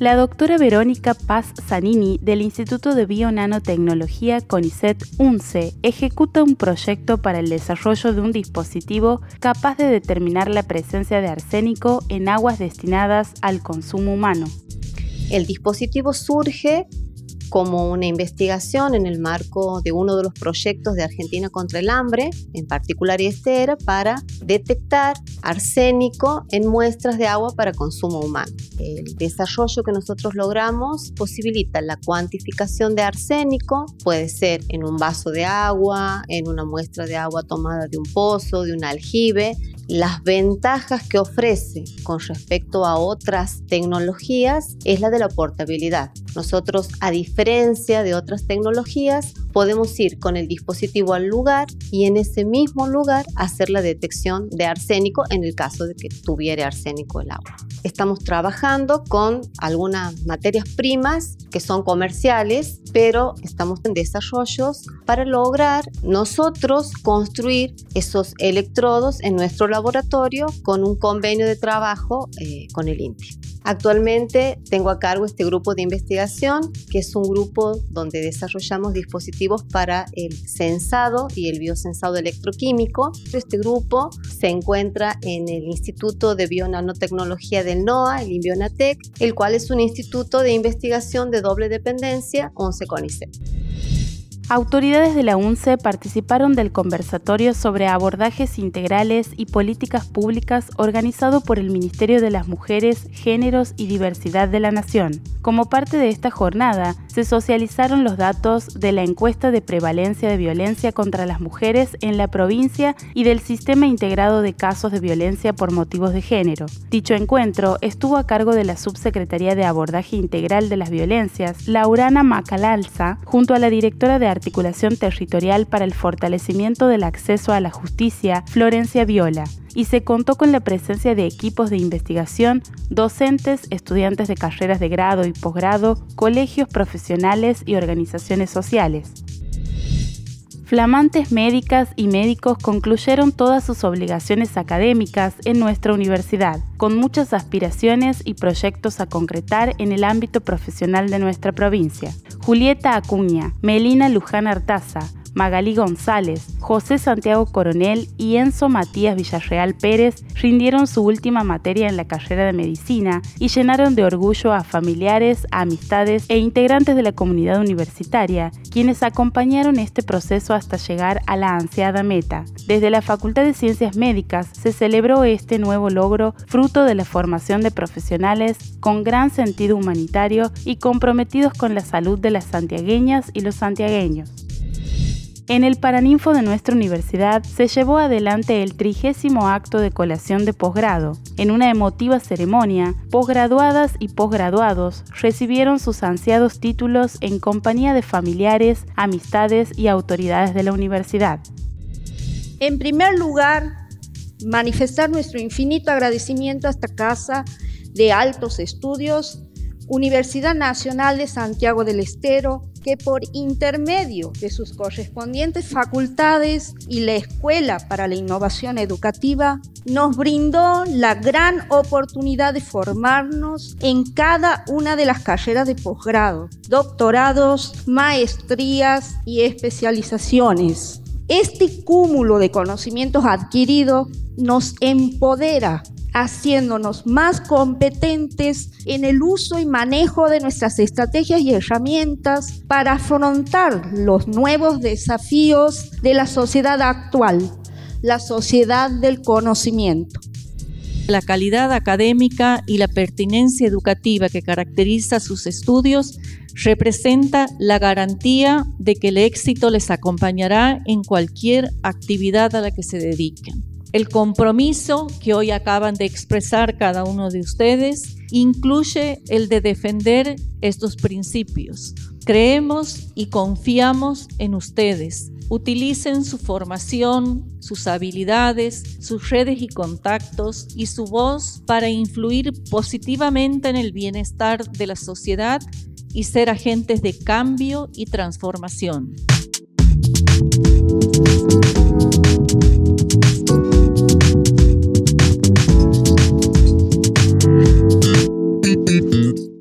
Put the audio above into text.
La doctora Verónica Paz Zanini del Instituto de Bionanotecnología CONICET UNCE ejecuta un proyecto para el desarrollo de un dispositivo capaz de determinar la presencia de arsénico en aguas destinadas al consumo humano. El dispositivo surge como una investigación en el marco de uno de los proyectos de Argentina contra el hambre, en particular este era para detectar arsénico en muestras de agua para consumo humano. El desarrollo que nosotros logramos posibilita la cuantificación de arsénico, puede ser en un vaso de agua, en una muestra de agua tomada de un pozo, de un aljibe, las ventajas que ofrece con respecto a otras tecnologías es la de la portabilidad. Nosotros, a diferencia de otras tecnologías, podemos ir con el dispositivo al lugar y en ese mismo lugar hacer la detección de arsénico en el caso de que tuviera arsénico el agua. Estamos trabajando con algunas materias primas que son comerciales, pero estamos en desarrollos para lograr nosotros construir esos electrodos en nuestro laboratorio con un convenio de trabajo eh, con el INTI. Actualmente tengo a cargo este grupo de investigación, que es un grupo donde desarrollamos dispositivos para el sensado y el biosensado electroquímico. Este grupo se encuentra en el Instituto de Bionanotecnología del NOA, el INBionatec, el cual es un instituto de investigación de doble dependencia, 11 CONICET. Autoridades de la UNCE participaron del conversatorio sobre abordajes integrales y políticas públicas organizado por el Ministerio de las Mujeres, Géneros y Diversidad de la Nación. Como parte de esta jornada, se socializaron los datos de la encuesta de prevalencia de violencia contra las mujeres en la provincia y del Sistema Integrado de Casos de Violencia por Motivos de Género. Dicho encuentro estuvo a cargo de la Subsecretaría de Abordaje Integral de las Violencias, Laurana Macalalza, junto a la directora de Articulación Territorial para el Fortalecimiento del Acceso a la Justicia, Florencia Viola, y se contó con la presencia de equipos de investigación, docentes, estudiantes de carreras de grado y posgrado, colegios profesionales y organizaciones sociales. Flamantes médicas y médicos concluyeron todas sus obligaciones académicas en nuestra universidad, con muchas aspiraciones y proyectos a concretar en el ámbito profesional de nuestra provincia. Julieta Acuña, Melina Luján Artaza, Magalí González, José Santiago Coronel y Enzo Matías Villarreal Pérez rindieron su última materia en la carrera de medicina y llenaron de orgullo a familiares, amistades e integrantes de la comunidad universitaria, quienes acompañaron este proceso hasta llegar a la ansiada meta. Desde la Facultad de Ciencias Médicas se celebró este nuevo logro fruto de la formación de profesionales con gran sentido humanitario y comprometidos con la salud de las santiagueñas y los santiagueños. En el Paraninfo de nuestra universidad se llevó adelante el trigésimo acto de colación de posgrado. En una emotiva ceremonia, posgraduadas y posgraduados recibieron sus ansiados títulos en compañía de familiares, amistades y autoridades de la universidad. En primer lugar, manifestar nuestro infinito agradecimiento a esta Casa de Altos Estudios, Universidad Nacional de Santiago del Estero, que por intermedio de sus correspondientes facultades y la Escuela para la Innovación Educativa, nos brindó la gran oportunidad de formarnos en cada una de las carreras de posgrado, doctorados, maestrías y especializaciones. Este cúmulo de conocimientos adquiridos nos empodera haciéndonos más competentes en el uso y manejo de nuestras estrategias y herramientas para afrontar los nuevos desafíos de la sociedad actual, la sociedad del conocimiento. La calidad académica y la pertinencia educativa que caracteriza sus estudios representa la garantía de que el éxito les acompañará en cualquier actividad a la que se dediquen. El compromiso que hoy acaban de expresar cada uno de ustedes incluye el de defender estos principios. Creemos y confiamos en ustedes. Utilicen su formación, sus habilidades, sus redes y contactos y su voz para influir positivamente en el bienestar de la sociedad y ser agentes de cambio y transformación.